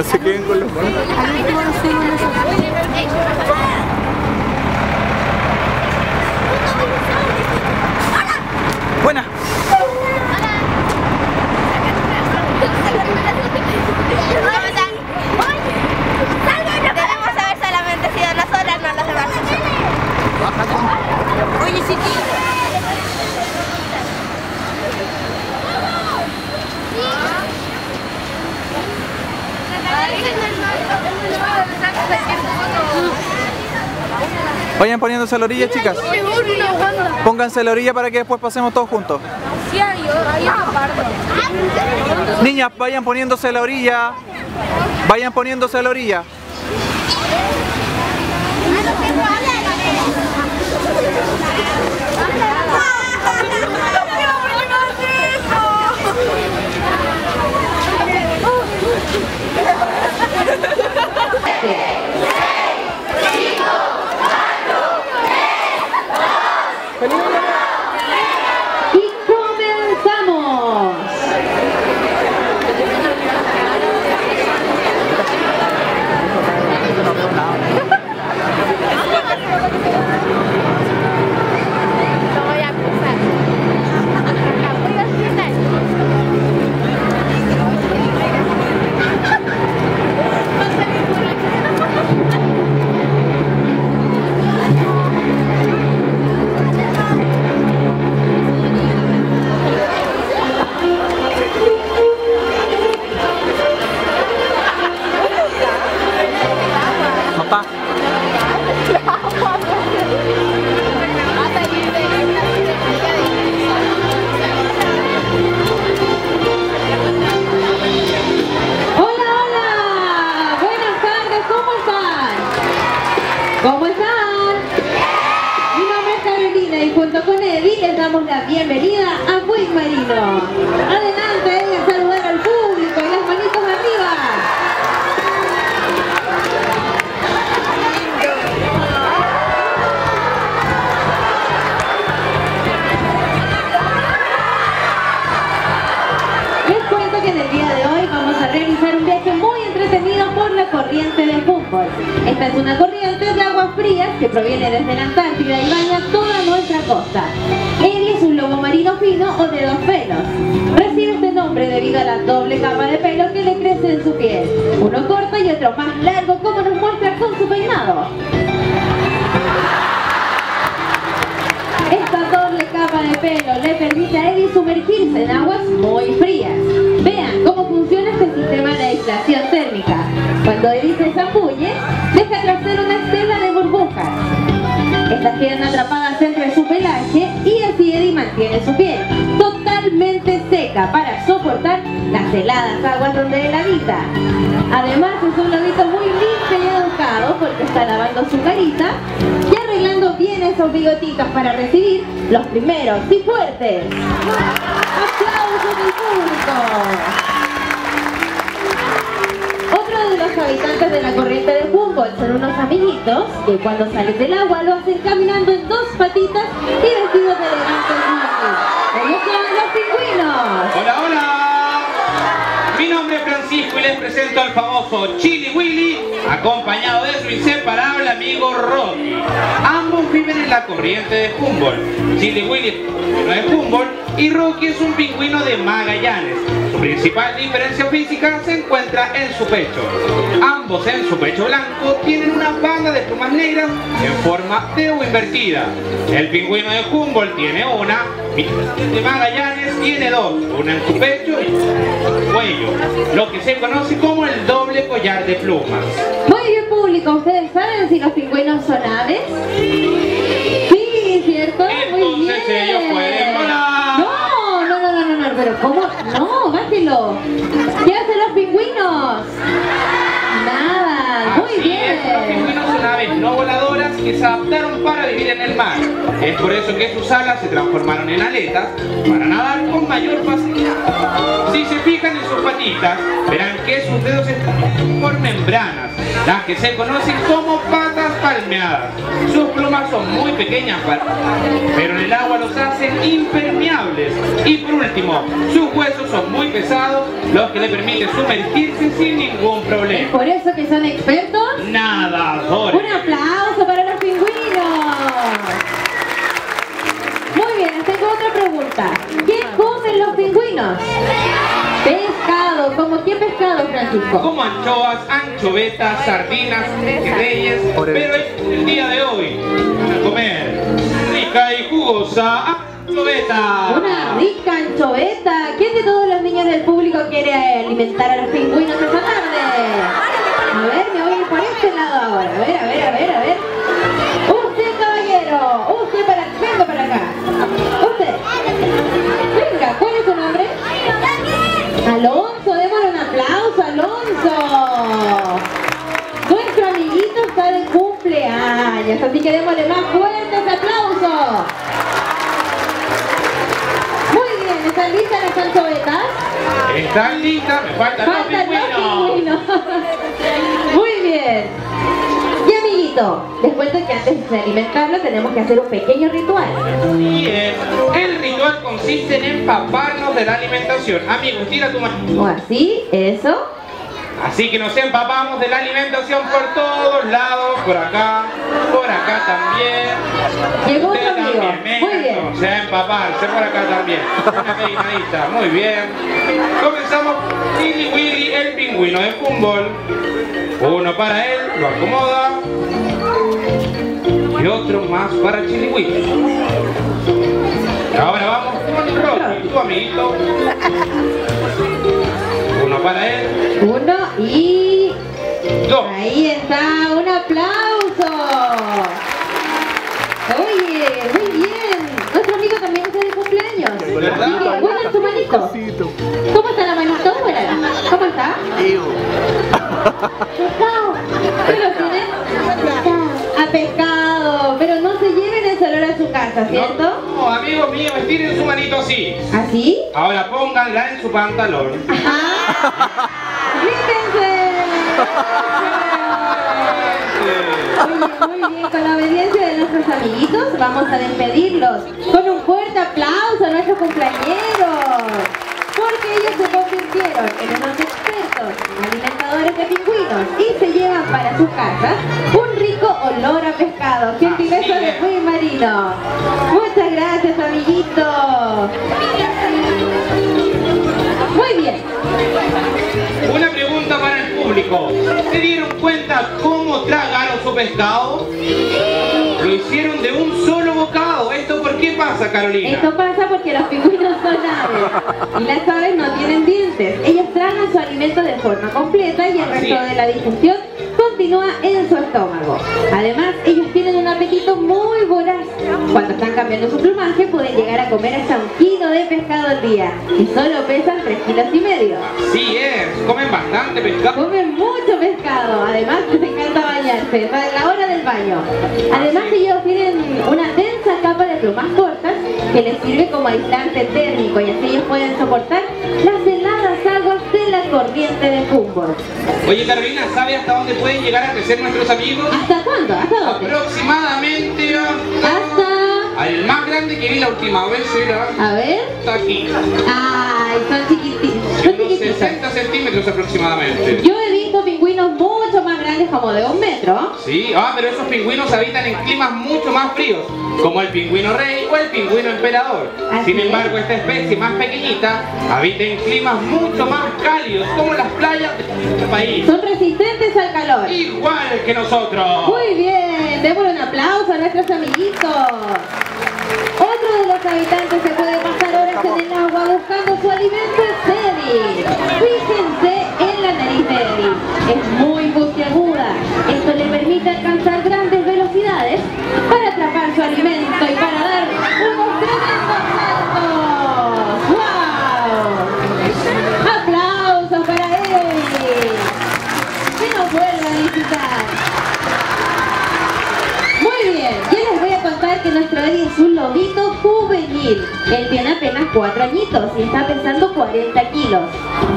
No se queden con los monos. Al último no sé dónde se Buena. Debemos haber solamente sido nosotras, no los demás. Oye, sí, tío. Vayan poniéndose a la orilla, chicas. Pónganse a la orilla para que después pasemos todos juntos. Niñas, vayan poniéndose a la orilla. Vayan poniéndose a la orilla. Esta es una corriente de aguas frías que proviene desde la Antártida y baña toda nuestra costa. Eddie es un lobo marino fino o de dos pelos. Recibe este nombre debido a la doble capa de pelo que le crece en su piel. Uno corto y otro más largo como nos muestra con su peinado. Esta doble capa de pelo le permite a Eddie sumergirse en aguas muy frías. Vean cómo funciona este sistema de aislación. Cuando Eddie se zambulle, deja tras él una estela de burbujas. Estas quedan atrapadas entre su pelaje y así Eddie mantiene su piel totalmente seca para soportar las heladas aguas donde él habita. Además es un lobito muy limpio y educado porque está lavando su carita y arreglando bien esos bigotitos para recibir los primeros y fuertes. ¡Aplausos del público! Los habitantes de la corriente de Humboldt son unos amiguitos que cuando salen del agua lo hacen caminando en dos patitas y vestidos de elegantes Ellos son los pingüinos. Hola, hola. Mi nombre es Francisco y les presento al famoso Chili Willy, acompañado de su inseparable amigo Rocky. Ambos viven en la corriente de Humboldt. Chili Willy es pingüino de Humboldt y Rocky es un pingüino de Magallanes. Su principal diferencia física se encuentra en su pecho. Ambos en su pecho blanco tienen una banda de plumas negras en forma de U invertida. El pingüino de Humboldt tiene una, el de Magallanes tiene dos, una en su pecho y en su cuello, lo que se conoce como el doble collar de plumas. Muy bien público, ¿ustedes saben si los pingüinos son aves? Sí, ¿cierto? Muy bien. Entonces ellos pueden volar. No, no, no, no, no, no, pero ¿cómo? No, ¿Qué hacen los pingüinos? Nada, muy Así es, los bien. pingüinos son aves no voladoras que se adaptaron para vivir en el mar. Es por eso que sus alas se transformaron en aletas para nadar con mayor facilidad. Si se fijan en sus patitas, verán que sus dedos están membranas, las que se conocen como patas palmeadas. Sus plumas son muy pequeñas, pero en el agua los hacen impermeables. Y por último, sus huesos son muy pesados, los que le permiten sumergirse sin ningún problema. Por eso que son expertos. Nadadores. Un aplauso para los pingüinos. Muy bien, les tengo otra pregunta. ¿Qué comen los pingüinos? Pescado. ¿Cómo qué pescado, Francisco? como anchoas, anchovetas, sardinas, reyes, pero el día de hoy van a comer rica y jugosa anchoveta. Una rica anchoveta. ¿Quién de todos los niños del público quiere alimentar a los pingüinos esta tarde? A ver, me voy a ir por este lado ahora. A ver, a ver, a ver, así que démosle más fuertes aplausos. Muy bien, ¿están listas las anchovetas? ¿Están listas? Me faltan Faltan los pingüinos. Muy bien. Y amiguito, les cuento que antes de alimentarlo tenemos que hacer un pequeño ritual. Bien. El ritual consiste en empaparnos de la alimentación. Amigos, tira tu mano. O así, eso. Así que nos empapamos de la alimentación por todos lados, por acá, por acá también. Llegó Usted otro amigo. también, venga, Muy bien. entonces, a empaparse por acá también. Una peinadita, muy bien. Comenzamos Willy Willy, el pingüino de fútbol. Uno para él, lo acomoda. Y otro más para Chili Willy. Ahora vamos con Rocky, tu amiguito. Uno para él, Uno y... dos. Ahí está, un aplauso. Oye, muy bien. Nuestro amigo también está de cumpleaños. Así que muevan su manito. ¿Cómo está la manito? ¿Cómo está? Pescado. ¿Qué lo tiene? A pescado. Pero no se lleven ¿cierto? No, amigos míos, estiren su manito así. ¿Así? Ahora pónganla en su pantalón. ¡Ah! ¡Límpense! Oye, muy bien, con la obediencia de nuestros amiguitos vamos a despedirlos con un fuerte aplauso a nuestros compañeros. Ellos se convirtieron en unos expertos alimentadores de pingüinos y se llevan para sus casas un rico olor a pescado. Gentileza Así de. Muy Marino. Muchas gracias, amiguitos. Muy bien. Una pregunta para el público. ¿Se dieron cuenta cómo tragaron su pescado? Lo hicieron de un solo bocado. ¿Esto por qué pasa, Carolina? Esto pasa porque los pingüinos son aves y las aves no tienen dientes. Ellos tragan su alimento de forma completa y el Así resto es. de la digestión continúa en su estómago. Además, ellos tienen un apetito muy voraz. Cuando están cambiando su plumaje pueden llegar a comer hasta un kilo de pescado al día y solo pesan 3 kilos y medio. Sí es, comen bastante pescado. Comen mucho pescado, además les encanta bañarse, es la hora del baño. Además ellos tienen una densa capa de plumas cortas que les sirve como aislante térmico y así ellos pueden soportar las heladas aguas de la corriente de Humboldt. Oye, Carolina, ¿sabe hasta dónde pueden llegar a crecer nuestros amigos? ¿Hasta cuándo? ¿Hasta dónde? Aproximadamente hasta... Hasta... El más grande que vi la última vez era A ver... hasta aquí. Ay, son chiquititos. Son Unos chiquititos. 60 centímetros aproximadamente. Yo he visto pingüinos mucho más grandes como de un metro. Sí, ah, pero esos pingüinos habitan en climas mucho más fríos, como el pingüino rey o el pingüino emperador. Así Sin es. embargo, esta especie más pequeñita habita en climas mucho más cálidos, como las playas de este país. Son resistentes al calor. Igual que nosotros. Muy bien, démosle un aplauso a nuestros amiguitos. Otro de los habitantes que puede pasar horas en el agua buscando su alimento es Eddie. Fíjense en la nariz de Eddie. Es muy puntiaguda. Esto le permite alcanzar grandes velocidades para atrapar su alimento y para dar unos tremendos saltos. ¡Wow! ¡Aplausos para Eddie! Que nos vuelva a visitar. Que Eddie es un juvenil. Él tiene apenas 4 añitos y está pesando 40 kilos.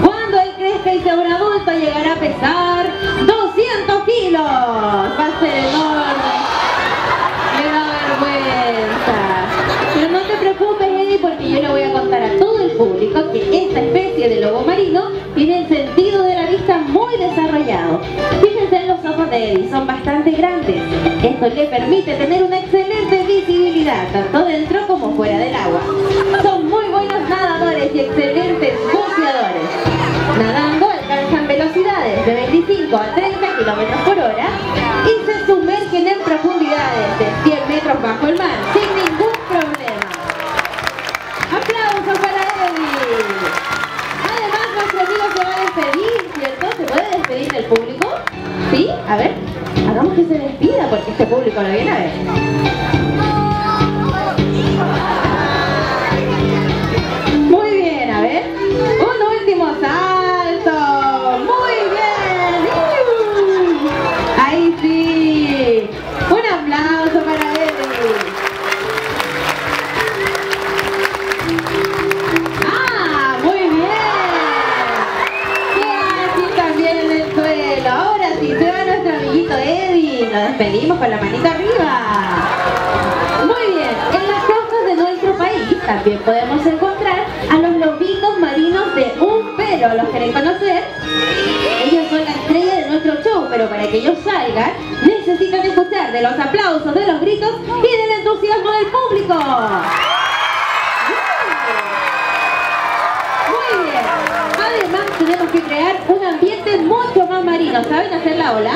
Cuando él crezca y sea un adulto llegará a pesar 200 kilos. Va a ser enorme. Me da vergüenza. Pero no te preocupes, Eddie, porque yo le voy a contar a todo el público que esta especie de lobo marino tiene el sentido de la vista muy desarrollado. Fíjense en los ojos de Eddie, son bastante grandes. Esto le permite tener una excelente tanto dentro como fuera del agua. Son muy buenos nadadores y excelentes buceadores. Nadando alcanzan velocidades de 25 a 30 kilómetros por hora y se sumergen en profundidades de 100 metros bajo el mar sin ningún problema. ¡Aplausos para Eddie! Además, nuestro amigo se va a despedir, ¿cierto? ¿Se puede despedir del público? ¿Sí? A ver, hagamos que se despida porque este público lo viene a ver. Despedimos con la manita arriba. Muy bien, en las costas de nuestro país también podemos encontrar a los lobitos marinos de un pelo. ¿Los quieren conocer? Ellos son la estrella de nuestro show, pero para que ellos salgan necesitan escuchar de los aplausos, de los gritos y del entusiasmo del público. Además tenemos que crear un ambiente mucho más marino. ¿Saben hacer la ola?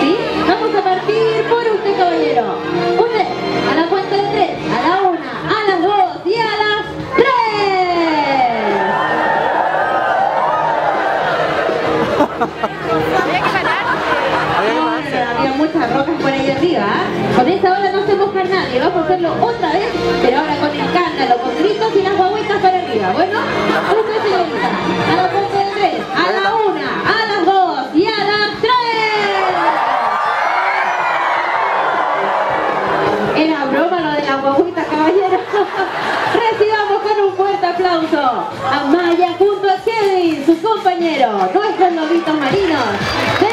¿Sí? Vamos a partir por usted, caballero. Usted, a la cuenta de tres, a la una, a las dos y a las tres. Muchas rocas por ahí arriba. ¿ah? Con esta ola no se moja nadie. Vamos a hacerlo otra vez, pero ahora con el cántalo, con gritos y las guaguitas para arriba. Bueno, usted señorita, a la cuenta de tres, a la una, a las dos y a las tres. Era broma lo de las guaguitas, caballero. Recibamos con un fuerte aplauso a Maya junto a Kevin, su compañero, nuestros lobitos marinos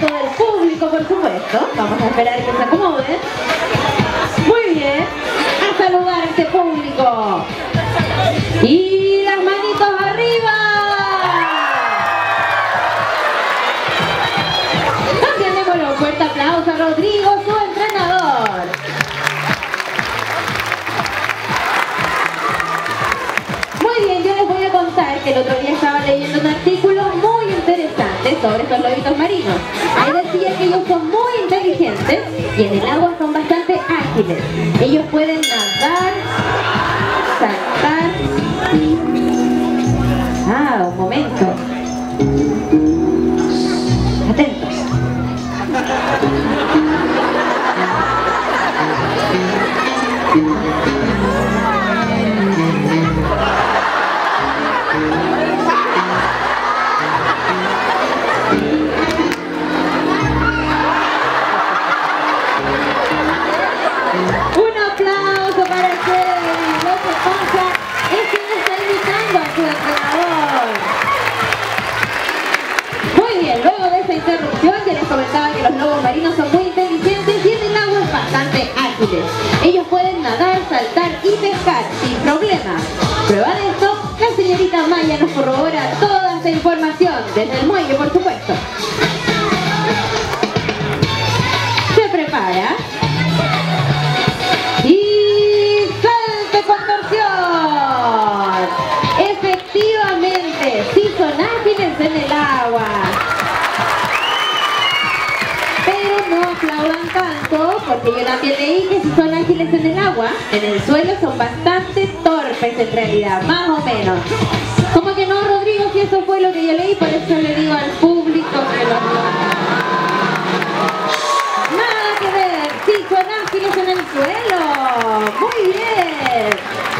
todo el público, por supuesto. Vamos a esperar que se acomoden. Muy bien. A saludar este público. Y las manitos arriba. También un fuerte aplauso a Rodrigo, su entrenador. Muy bien, yo les voy a contar que el otro día estaba leyendo un artículo muy interesante sobre estos lobitos marinos. Interrupción ya les comentaba que los lobos marinos son muy inteligentes y en el agua bastante ágiles. Ellos pueden nadar, saltar y pescar sin problemas. Prueba de esto, la señorita Maya nos corrobora toda esta información desde el muelle, por supuesto. Porque yo también leí que si son ágiles en el agua, en el suelo son bastante torpes en realidad, más o menos. Como que no, Rodrigo, si eso fue lo que yo leí, por eso le digo al público que lo... Nada que ver, sí, son ágiles en el suelo. Muy bien.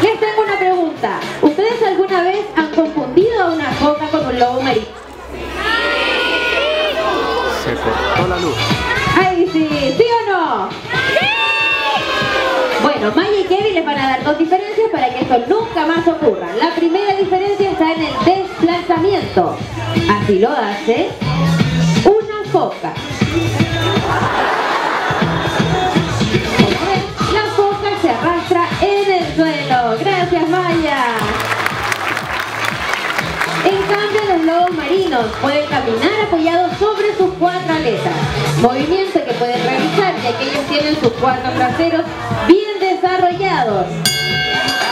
Les tengo una pregunta. ¿Ustedes alguna vez han confundido a una foca con un lobo marino? Se cortó la luz. Bueno, Maya y Kevin les van a dar dos diferencias para que esto nunca más ocurra. La primera diferencia está en el desplazamiento. Así lo hace una foca. La foca se arrastra en el suelo. Gracias, Maya. En cambio, los lobos marinos pueden caminar apoyados sobre sus cuatro aletas. Movimiento que pueden realizar ya que ellos tienen sus cuatro traseros bien desarrollados.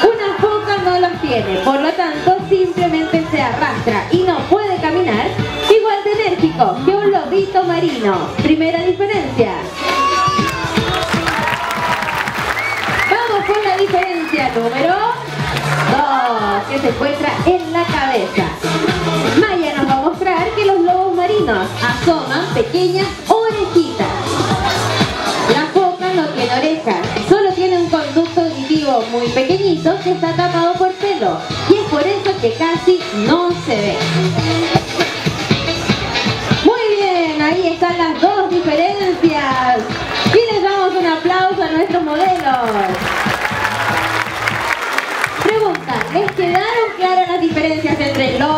Una foca no los tiene, por lo tanto simplemente se arrastra y no puede caminar igual de enérgico que un lobito marino. Primera diferencia. Vamos con la diferencia número 2, que se encuentra en la cabeza. Maya nos va a mostrar que los lobos marinos asoman pequeñas. Muy pequeñito que está tapado por pelo y es por eso que casi no se ve. Muy bien, ahí están las dos diferencias. Y les damos un aplauso a nuestros modelos. Pregunta, ¿les quedaron claras las diferencias entre lobos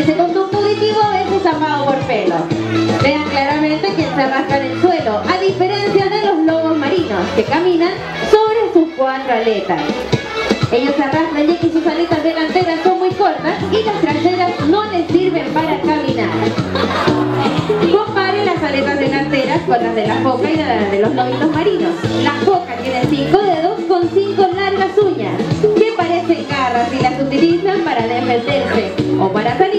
Ese conducto auditivo a veces por pelo. Vean claramente que se arrastra en el suelo. A diferencia de los lobos marinos que caminan sobre sus cuatro aletas. Ellos se arrastran ya que sus aletas delanteras son muy cortas y las traseras no les sirven para caminar. Compare las aletas delanteras con las de la foca y las de los lobitos marinos. La foca tiene cinco dedos con cinco largas uñas que parecen garras y las utilizan para defenderse o para salir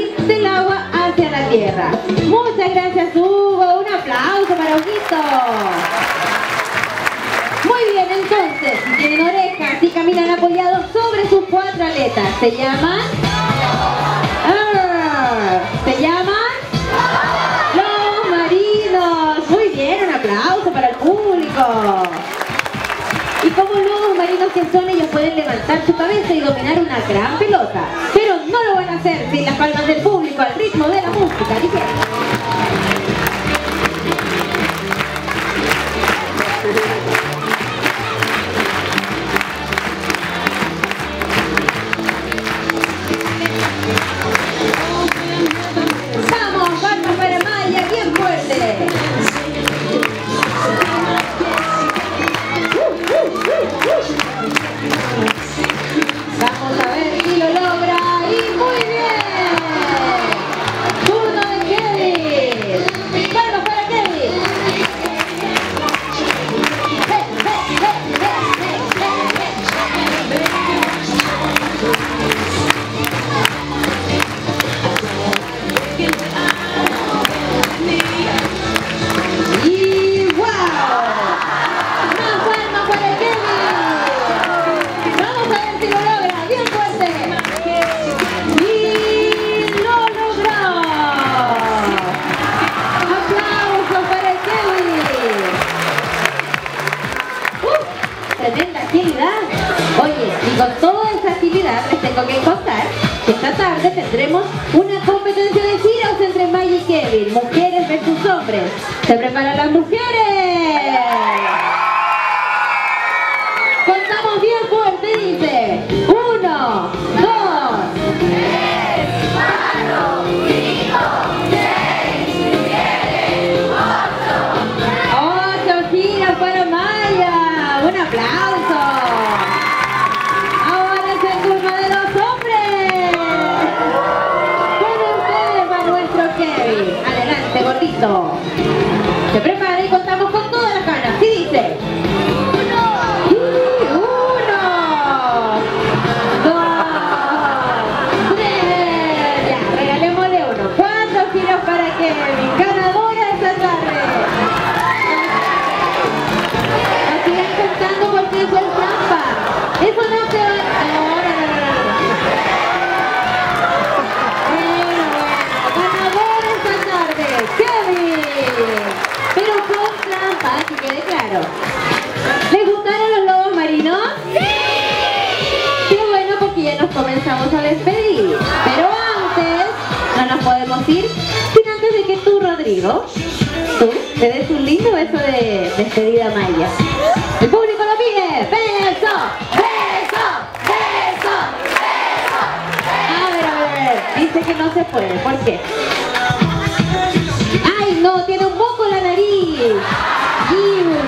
caminan apoyados sobre sus cuatro aletas, ¿se llaman? ¿Se llaman? Los marinos. Muy bien, un aplauso para el público. Y como lobos marinos que son, ellos pueden levantar su cabeza y dominar una gran pelota. Pero no lo van a hacer sin las palmas del público al ritmo de la música. Tengo que contar que esta tarde tendremos una competencia de giros entre Maya y Kevin. Mujeres versus hombres. ¿Se preparan las mujeres? A despedir. Pero antes, no nos podemos ir sin antes de que tú, Rodrigo, tú, te des un lindo beso de despedida Maya. El público lo pide. ¡Beso! ¡Beso! ¡Beso! ¡Beso! A ver, a ver. Dice que no se puede. ¿Por qué? ¡Ay, no! ¡Tiene un moco en la nariz!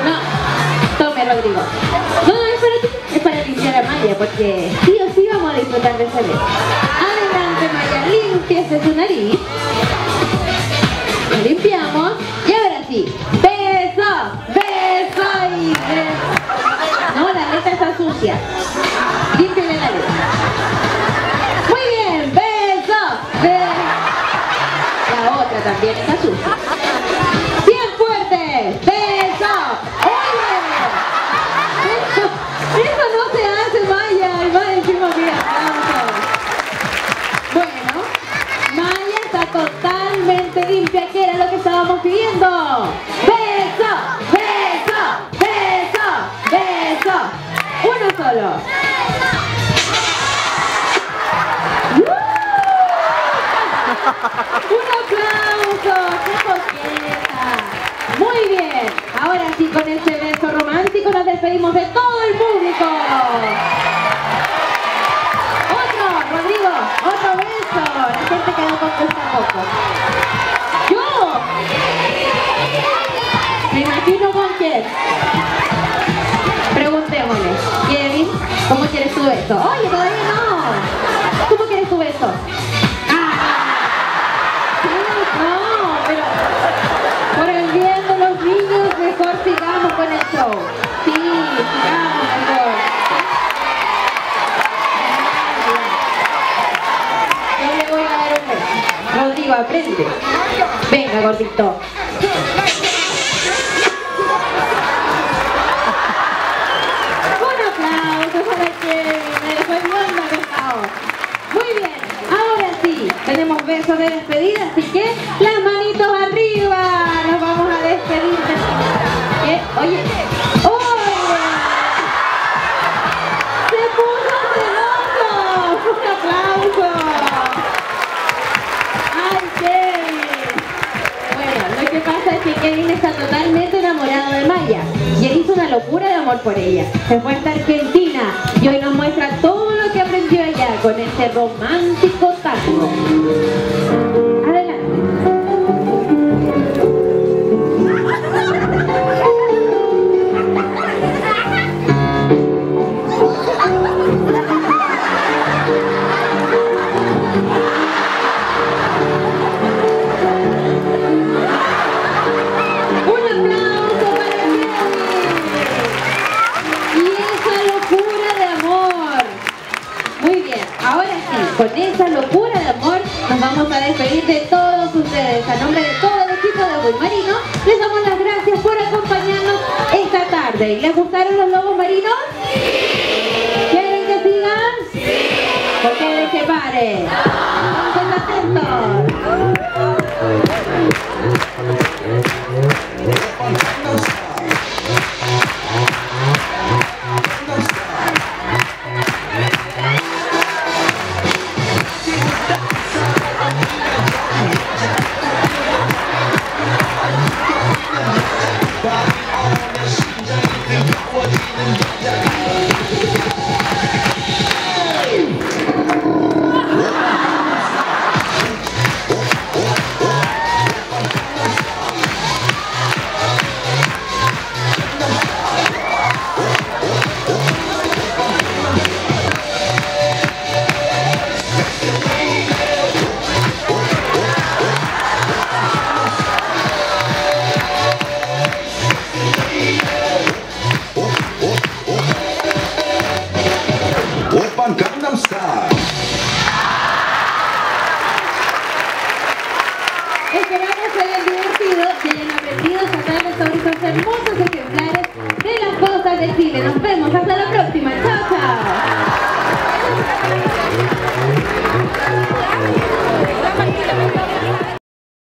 No. Tome, Rodrigo. No, es para ti. Es para limpiar a Maya, porque disfrutar de ese beso. Adelante, Maya. Limpiese su nariz. Lo limpiamos. Y ahora sí. ¡Beso! ¡Beso! Y beso. No, la letra está sucia. Límpiale la letra. Muy bien. ¡Beso! ¡Beso! La otra también está sucia. Solo. ¡Un aplauso! ¡Qué coqueta! Muy bien, ahora sí con este beso romántico nos despedimos de todo tu? Oye, todavía no. ¿Cómo quieres tu beso? Ah, no, pero por el bien de los niños, mejor sigamos con el show. Sí, sigamos mejor. Yo le voy a dar un beso. Rodrigo, aprende. Venga, gordito. De despedida, así que las manitos arriba, nos vamos a despedir. ¿Qué? Oye, oye, se puso celoso, un aplauso. Bueno, lo que pasa es que Kevin está totalmente enamorado de Maya y él hizo una locura de amor por ella. Se fue hasta Argentina y hoy nos muestra todo lo que aprendió allá con este romántico con esa locura de amor nos vamos a despedir de todos ustedes. A nombre de todo el equipo de Buen Marino, les damos las gracias por acompañarnos esta tarde. ¿Les gustaron los lobos marinos? ¿Quieren que sigan? ¿O quieren que pare? Estén atentos.